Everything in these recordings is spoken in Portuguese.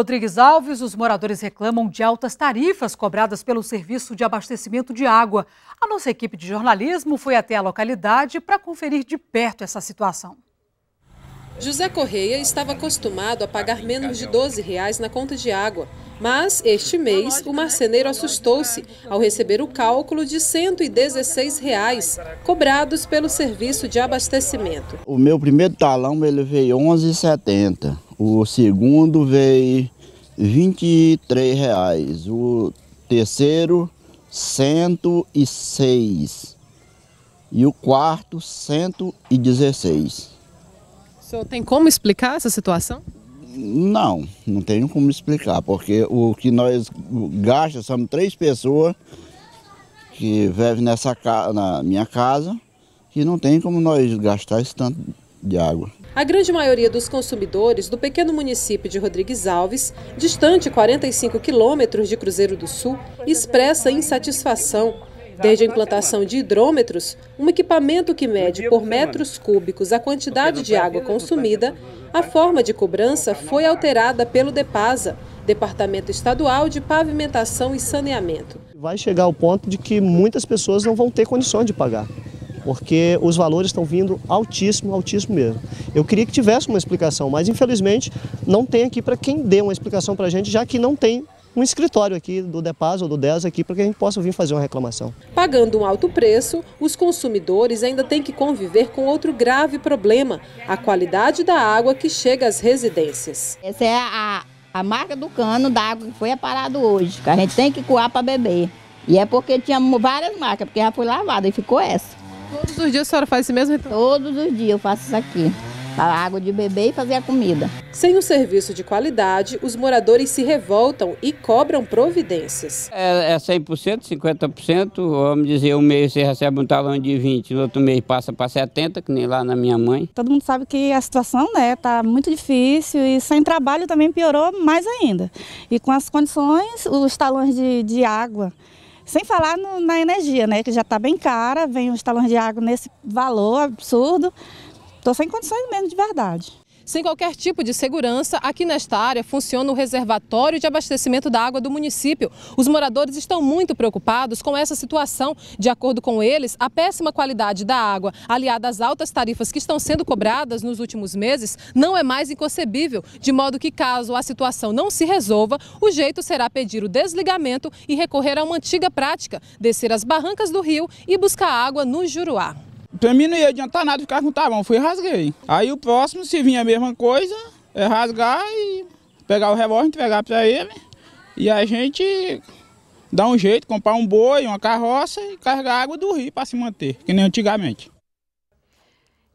Rodrigues Alves, os moradores reclamam de altas tarifas cobradas pelo serviço de abastecimento de água. A nossa equipe de jornalismo foi até a localidade para conferir de perto essa situação. José Correia estava acostumado a pagar menos de 12 reais na conta de água. Mas, este mês, o marceneiro assustou-se ao receber o cálculo de 116 reais, cobrados pelo serviço de abastecimento. O meu primeiro talão ele veio R$ 11,70. O segundo veio 23 reais. O terceiro, R$ 106. E o quarto, R$ 116. O senhor tem como explicar essa situação? Não, não tenho como explicar, porque o que nós gastamos, somos três pessoas que vivem nessa na minha casa, que não tem como nós gastar esse tanto de água. A grande maioria dos consumidores do pequeno município de Rodrigues Alves, distante 45 quilômetros de Cruzeiro do Sul, expressa insatisfação Desde a implantação de hidrômetros, um equipamento que mede por metros cúbicos a quantidade de água consumida, a forma de cobrança foi alterada pelo DEPASA, Departamento Estadual de Pavimentação e Saneamento. Vai chegar ao ponto de que muitas pessoas não vão ter condições de pagar porque os valores estão vindo altíssimo, altíssimo mesmo. Eu queria que tivesse uma explicação, mas infelizmente não tem aqui para quem dê uma explicação para a gente, já que não tem um escritório aqui do DEPAS ou do DES aqui para que a gente possa vir fazer uma reclamação. Pagando um alto preço, os consumidores ainda têm que conviver com outro grave problema, a qualidade da água que chega às residências. Essa é a, a marca do cano da água que foi aparado hoje, que a gente tem que coar para beber. E é porque tinha várias marcas, porque já foi lavada e ficou essa. Todos os dias a senhora faz esse mesmo ritual? Todos os dias eu faço isso aqui a água de beber e fazer a comida. Sem o serviço de qualidade, os moradores se revoltam e cobram providências. É, é 100%, 50%. Vamos dizer, um mês você recebe um talão de 20, no outro mês passa para 70, que nem lá na minha mãe. Todo mundo sabe que a situação né, tá muito difícil e sem trabalho também piorou mais ainda. E com as condições, os talões de, de água sem falar no, na energia, né, que já está bem cara, vem os talões de água nesse valor absurdo. Estou sem condições mesmo de verdade. Sem qualquer tipo de segurança, aqui nesta área funciona o reservatório de abastecimento da água do município. Os moradores estão muito preocupados com essa situação. De acordo com eles, a péssima qualidade da água, aliada às altas tarifas que estão sendo cobradas nos últimos meses, não é mais inconcebível. De modo que, caso a situação não se resolva, o jeito será pedir o desligamento e recorrer a uma antiga prática: descer as barrancas do rio e buscar água no Juruá. Pra mim não ia adiantar nada ficar com o fui e rasguei. Aí o próximo, se vinha a mesma coisa, é rasgar e pegar o revólver, entregar pra ele. E a gente dá um jeito, comprar um boi, uma carroça e carregar água do rio para se manter, que nem antigamente.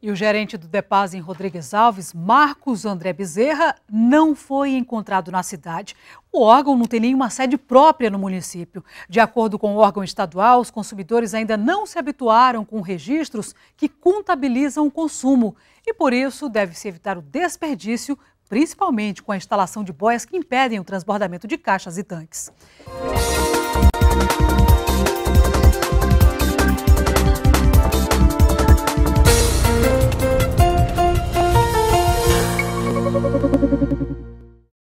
E o gerente do Depaz em Rodrigues Alves, Marcos André Bezerra, não foi encontrado na cidade. O órgão não tem nenhuma sede própria no município. De acordo com o órgão estadual, os consumidores ainda não se habituaram com registros que contabilizam o consumo e, por isso, deve-se evitar o desperdício, principalmente com a instalação de boias que impedem o transbordamento de caixas e tanques.